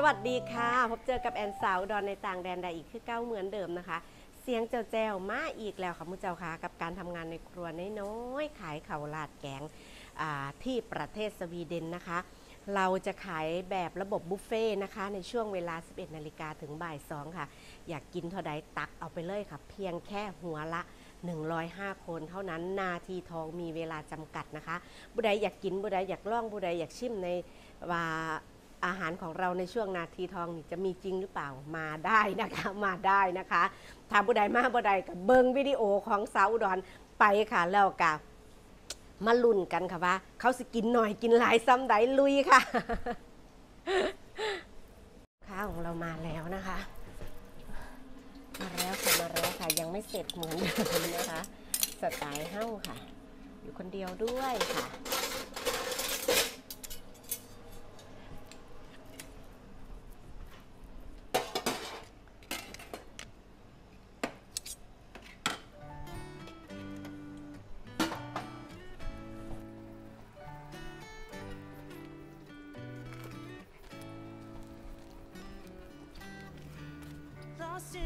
สวัสดีค่ะ พบเจอกับแอนสาวดอนในต่างแดนใดอีกคือเก้าเหมือนเดิมนะคะ เสียงเจ้าแจวมาอีกแล้วค่ะมุเจ้าค่ะกับการทำงานในครัวน้อยๆขายข่าวลาดแกงที่ประเทศสวีเดนนะคะ เราจะขายแบบระบบบุฟเฟ่ต์นะคะในช่วงเวลา 11 นาฬิกาถึงบ่าย2ค่ะ อยากกินเท่าใดตักเอาไปเลยค่ะ เพียงแค่หัวละ105 คนเท่านั้นนาทีทองมีเวลาจำกัดนะคะบุใดอยากกินบุใดอยากล่องบุใดอยากชิมในว่า อาหารของเราในช่วงนาทีทองนี่จะมีจริงหรือเปล่ามาได้นะคะมาได้นะคะถ้าบุใดมาบุใดกับเบิงวิดีโอของสาวอุดรไปค่ะแล้วกับมาลุ้นกันค่ะว่า เขาสิกินหน่อยกินหลายซ้ำใดลุยค่ะข้าวของเรามาแล้วนะคะ มาแล้วค่ะมาแล้วค่ะยังไม่เสร็จเหมือนเดิมนะคะ สไตล์เฮ้าค่ะ อยู่คนเดียวด้วยค่ะ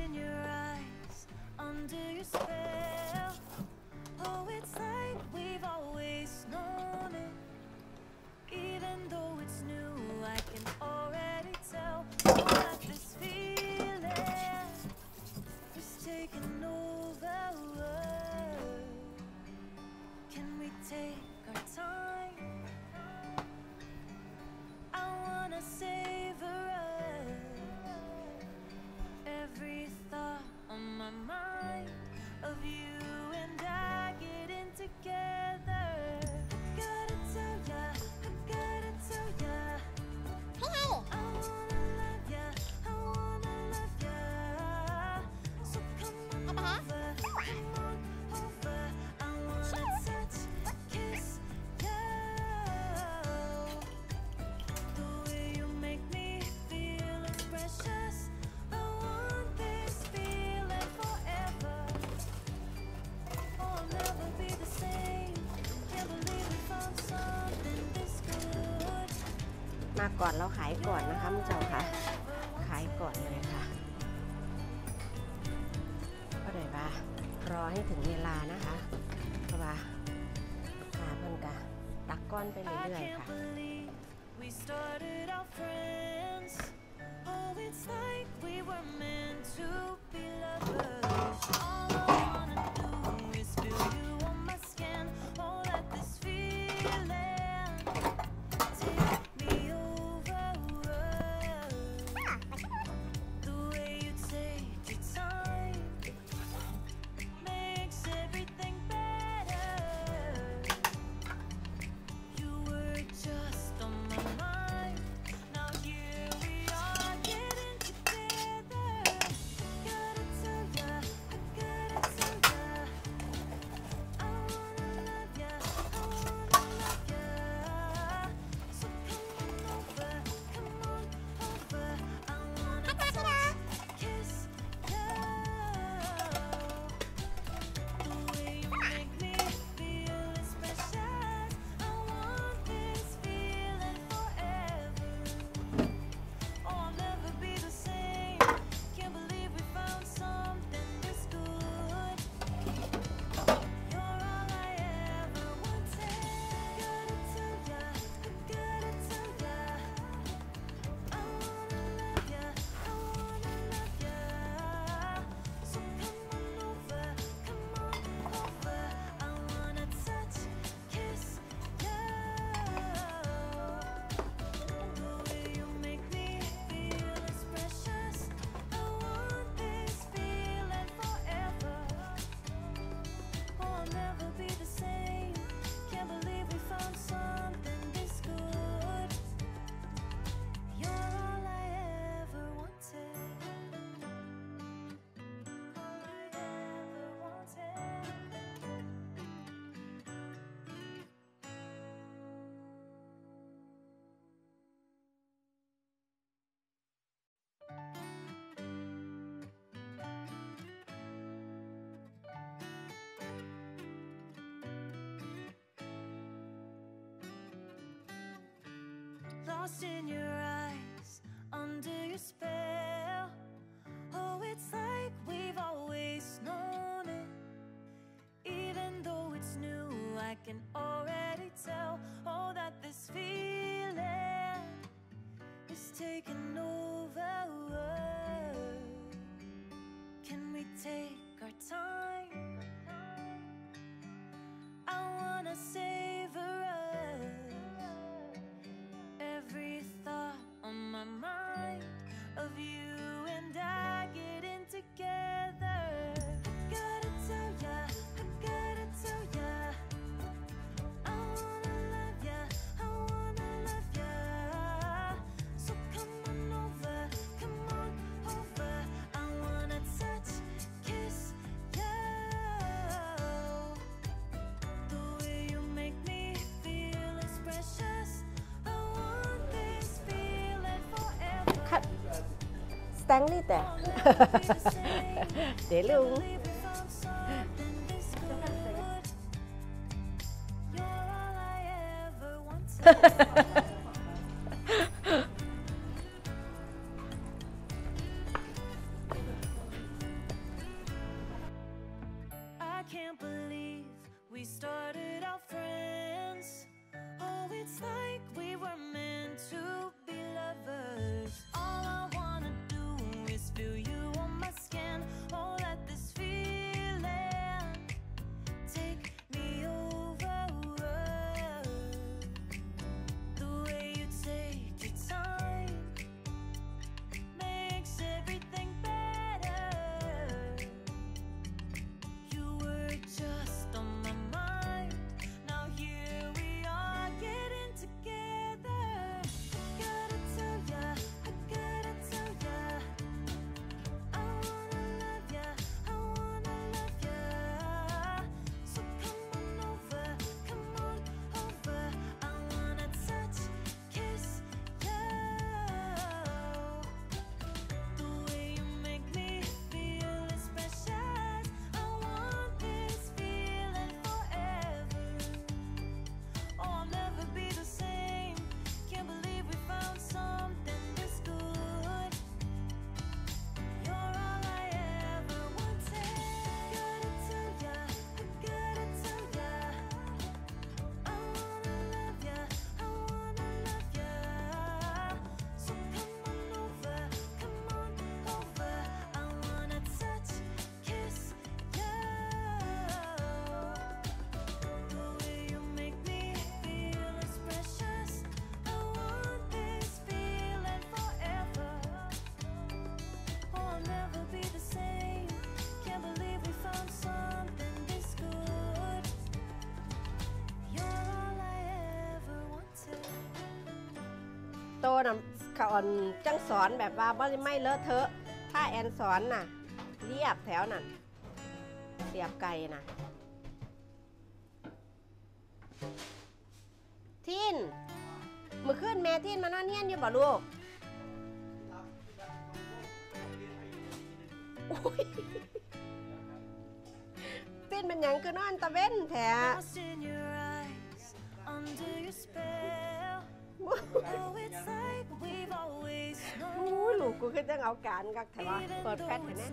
in your eyes, under your spell. มาก่อนเราขายก่อนนะคะมุเจ้าค่ะ ขายก่อนเลยค่ะก็เลยว่ารอให้ถึงเวลานะคะเพราะว่าลูกค้าเพิ่นกะตักก้อนไปเรื่อยๆค่ะ we started out friends. Oh, it's like we were meant to be lovers. All I wanna do is feel you lost in your eyes, under your spell. Oh, it's like Castanglita. De. นะขาออนจังสอนแบบว่าไม่ไม่เลอะเทอะถ้าแอนสอนน่ะ เรียบแถวนั่นเรียบไก่น่ะ ทิ้นมือขึ้นแม่ทิ้นมานอนเนียนอยู่บ่ลูกทิ้นเป็นหยังคือนอนตะเว้นแถว ลูกกูคือจังเอาการกักแต่ว่าเปิดแฟตเห็นไหม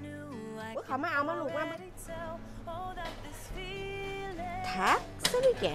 ว่าเขาไม่เอามาลูกมาทักซะด้วยแก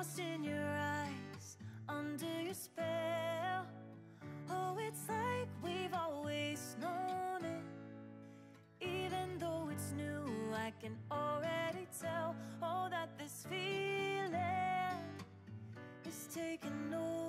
lost in your eyes, under your spell. Oh, it's like we've always known it. Even though it's new, I can already tell. Oh, that this feeling is taking over.